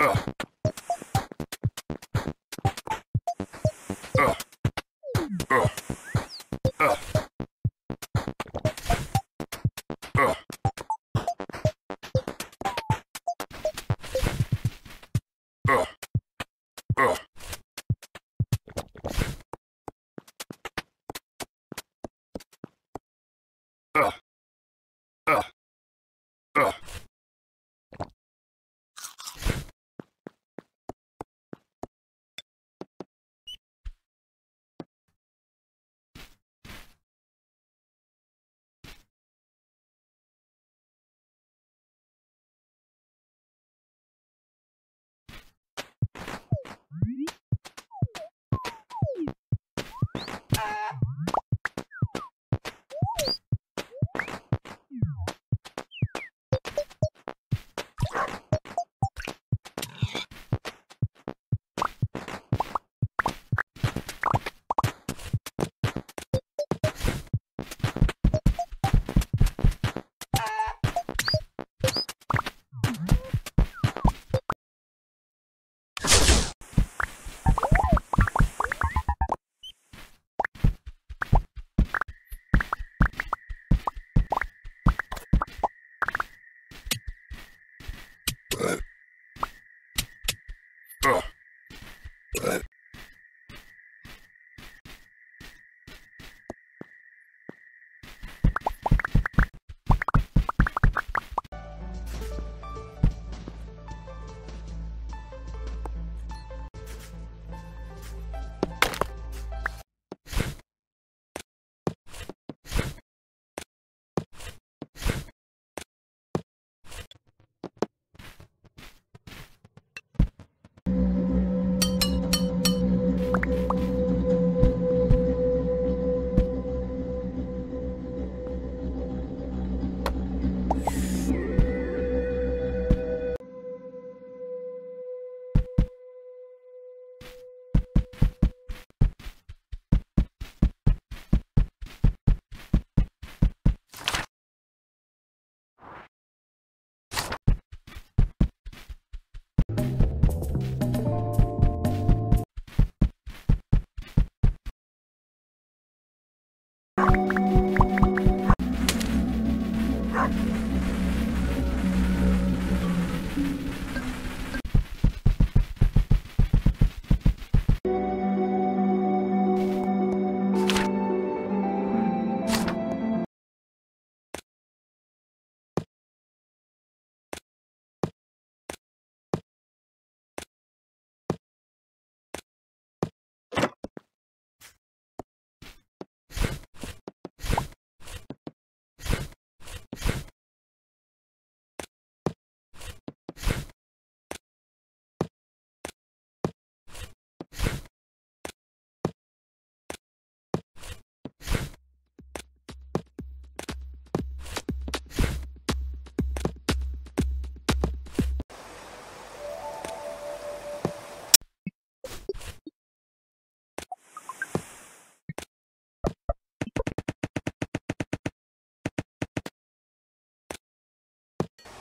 Ugh.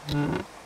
Mm-hmm.